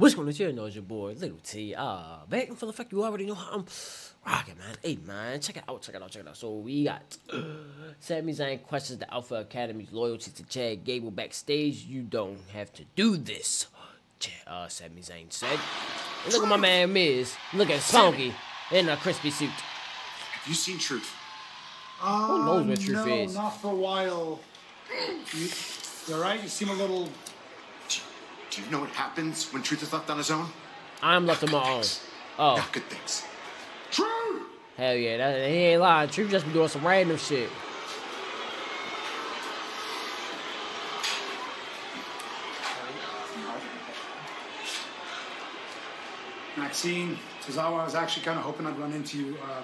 What's going on here? No, it's your boy, Little T. Uh, back for the fact you already know how I'm rocking, man. Hey, man, check it out, check it out, check it out. So we got Sami Zayn questions the Alpha Academy's loyalty to Chad Gable backstage. You don't have to do this, uh, Sami Zayn said. And look at my man Miz. Look at Spunky in a crispy suit. Have you seen Truth? Uh, Who knows what truth no, is? not for a while. You, you all right? You seem a little. Do, do you know what happens when Truth is left on his own? I'm left on my own. Oh, Not good things. True! hell yeah, that, he ain't lying. Truth just be doing some random shit. Maxxine, Tozawa, I was actually kind of hoping I'd run into you. Uh,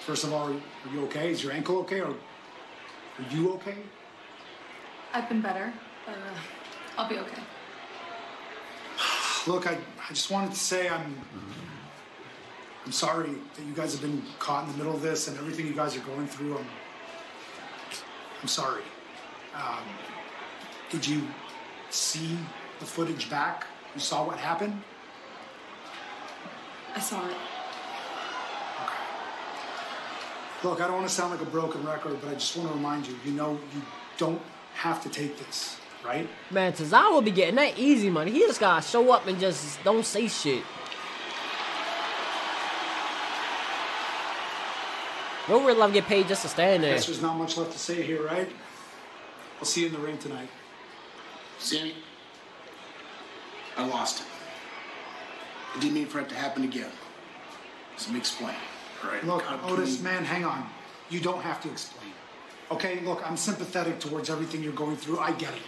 first of all, are you okay? Is your ankle okay? Or are you okay? I've been better, uh, I'll be okay. Look, I, I just wanted to say I'm I'm sorry that you guys have been caught in the middle of this and everything you guys are going through. I'm I'm sorry. Um, did you see the footage back? You saw what happened? I saw it. Look, I don't want to sound like a broken record, but I just want to remind you, you know, you don't have to take this, right? Man, Tozawa be getting that easy money. He just gotta show up and just don't say shit. Don't really love get paid just to stand there. Guess there's not much left to say here, right? I'll see you in the ring tonight. Sami, I lost it. I didn't mean for it to happen again. So let me explain. All right. Look, God, Otis, please. man, hang on. You don't have to explain. Okay, look, I'm sympathetic towards everything you're going through. I get it.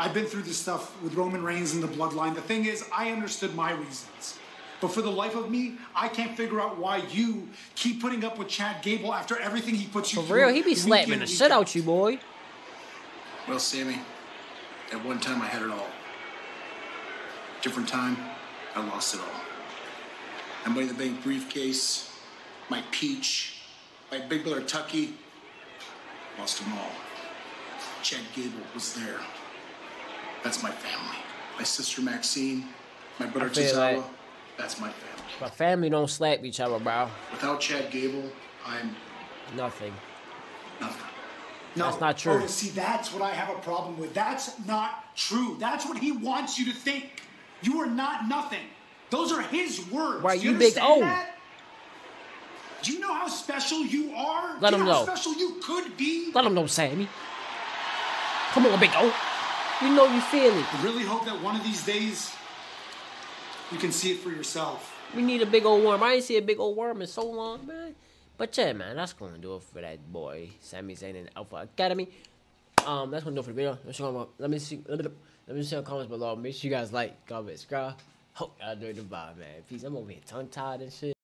I've been through this stuff with Roman Reigns and the bloodline. The thing is, I understood my reasons. But for the life of me, I can't figure out why you keep putting up with Chad Gable after everything he puts you For through. real, he be slapping in, the week shit out. out you, boy. Well, Sami, at one time I had it all. Different time, I lost it all. My money in the bank briefcase, my peach, my big brother Tucky, lost them all. Chad Gable was there. That's my family. My sister Maxxine, my brother I feel that. that's my family. My family don't slap each other, bro. Without Chad Gable, I'm Nothing. nothing. No, That's not true. Otis, see, that's what I have a problem with. That's not true. That's what he wants you to think. You are not nothing. Those are his words. Right, Do you big understand O. that? Do you know how special you are? Let Do him know how know. special you could be? Let him know, Sami. Come on, big O. You know you feel it. I really hope that one of these days you can see it for yourself. We need a big old worm. I ain't see a big old worm in so long, man. But yeah, man, that's gonna do it for that boy, Sami Zayn and Alpha Academy. Um, that's gonna do it for the video. Let me see, let me see, let me, let me see in the comments below. Make sure you guys like, comment, subscribe. Hope y'all enjoyed the vibe, man. Peace. I'm over here tongue tied and shit.